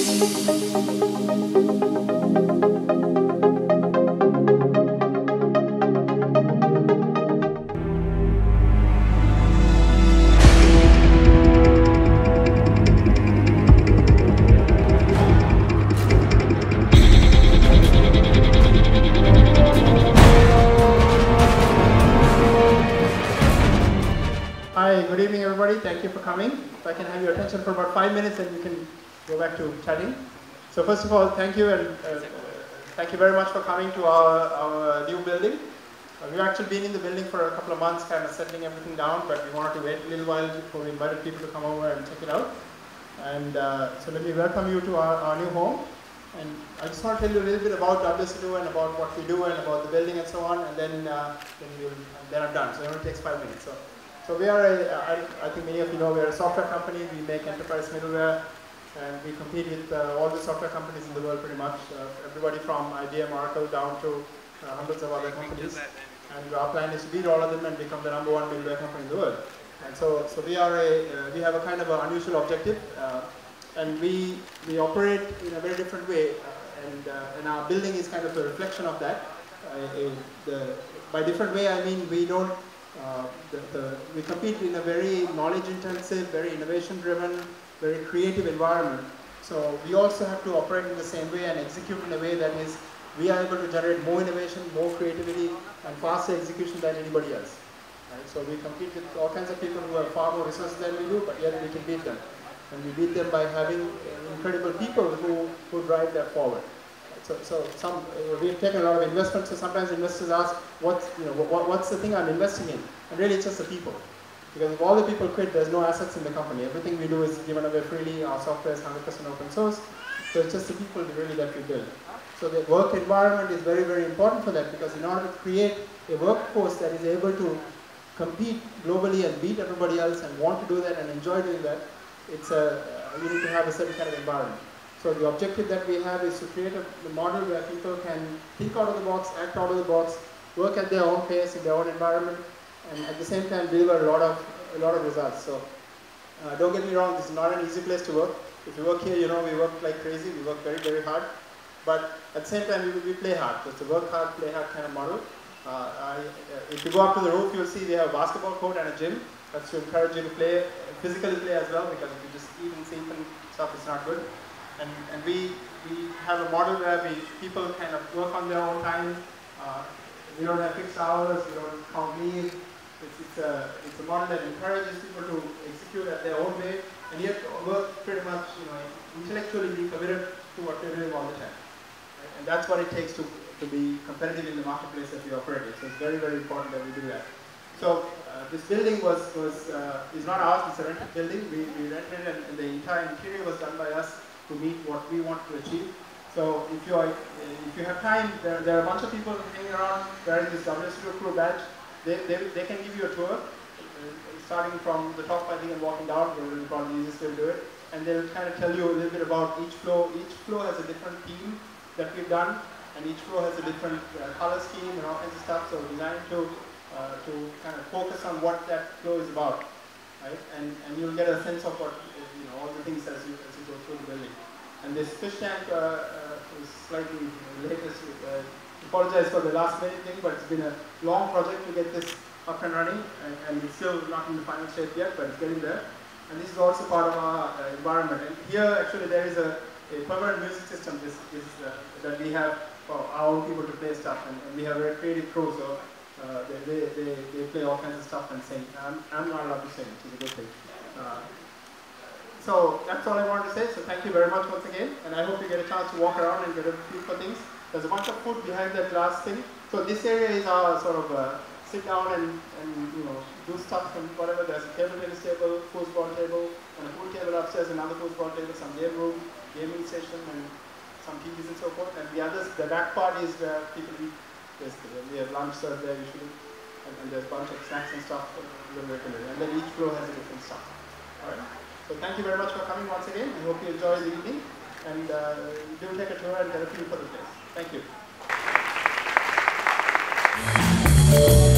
Hi, good evening everybody. Thank you for coming. If I can have your attention for about five minutes and we can go back to chatting. So first of all, thank you and uh, thank you very much for coming to our, our new building. Uh, we've actually been in the building for a couple of months kind of settling everything down, but we wanted to wait a little while before we invited people to come over and check it out. And uh, so let me welcome you to our, our new home. And I just want to tell you a little bit about WSO2 and about what we do and about the building and so on, and then, uh, then, we'll, then I'm done. So it only takes five minutes. So, so we are, a, I, I think many of you know, we're a software company. We make enterprise middleware, and we compete with uh, all the software companies in the world pretty much. Uh, everybody from IBM, Oracle, down to uh, hundreds of other companies. And our plan is to beat all of them and become the number one middleware company in the world. And so, so we are a, uh, we have a kind of an unusual objective. Uh, and we, we operate in a very different way, uh, and, uh, and our building is kind of a reflection of that. Uh, the, by different way, I mean we don't, the, the, we compete in a very knowledge-intensive, very innovation-driven, very creative environment. So we also have to operate in the same way and execute in a way that is, we are able to generate more innovation, more creativity, and faster execution than anybody else. Right? So we compete with all kinds of people who have far more resources than we do, but yet we can beat them. And we beat them by having incredible people who, who drive that forward. So, so some, uh, we've taken a lot of investment, so sometimes investors ask, what's, you know, what, what's the thing I'm investing in? And really it's just the people. Because if all the people quit, there's no assets in the company. Everything we do is given away freely, our software is 100% open source, so it's just the people really that we build. So the work environment is very, very important for that because in order to create a workforce that is able to compete globally and beat everybody else and want to do that and enjoy doing that, it's a, you need to have a certain kind of environment. So the objective that we have is to create a, a model where people can think out of the box, act out of the box, work at their own pace in their own environment, and at the same time deliver a lot of a lot of results. So uh, don't get me wrong, this is not an easy place to work. If you work here, you know we work like crazy. We work very very hard, but at the same time we, we play hard. So it's a work hard, play hard kind of model. Uh, I, uh, if you go up to the roof, you'll see we have a basketball court and a gym. That's to encourage you to play physically play as well because if you just eat and sleep and stuff, it's not good. And, and we, we have a model where we, people kind of work on their own time. Uh, we don't have fixed hours, we don't count leave. It's, it's, a, it's a model that encourages people to execute at their own way and yet work pretty much, you know, intellectually be committed to what they're doing all the time. Right? And that's what it takes to, to be competitive in the marketplace that we operate in. So it's very, very important that we do that. So uh, this building was, was uh, is not ours, it's a rented building. We, we rented it and, the entire interior was done by us to meet what we want to achieve. So if you, are, if you have time, there, there are a bunch of people hanging around wearing this WSO2 Crew badge. They, they, they can give you a tour, uh, starting from the top I think and walking down, will probably the easiest to do it. And they'll kind of tell you a little bit about each floor. Each floor has a different theme that we've done, and each floor has a different uh, color scheme and all kinds of stuff. So designed to uh, to kind of focus on what that flow is about, right? And, and you'll get a sense of what, you know, all the things as you, as you go through the building. And this fish tank uh, uh, is slightly latest. Uh, apologize for the last minute thing, but it's been a long project to get this up and running, and, and it's still not in the final shape yet, but it's getting there. And this is also part of our uh, environment. And here, actually, there is a, a permanent music system this, this, uh, that we have for our own people to play stuff, and, and we have a creative crew, so uh, they, they, they, they, play all kinds of stuff and sing. I'm, I'm not allowed to sing, which is a good thing. So that's all I wanted to say. So thank you very much once again. And I hope you get a chance to walk around and get a feel for things. There's a bunch of food behind that glass thing. So this area is our sort of uh, sit down and, and you know do stuff and whatever. There's a table tennis table, foosball table, and a pool table upstairs, another foosball table, some game room, gaming station, and some TVs and so forth. And the others, the back part is where people eat basically. we have lunch served there usually, and, and there's a bunch of snacks and stuff. And then each floor has a different stuff. All right. So thank you very much for coming once again. I hope you enjoy the evening, and uh, do take a tour and get a feel for the place. Thank you.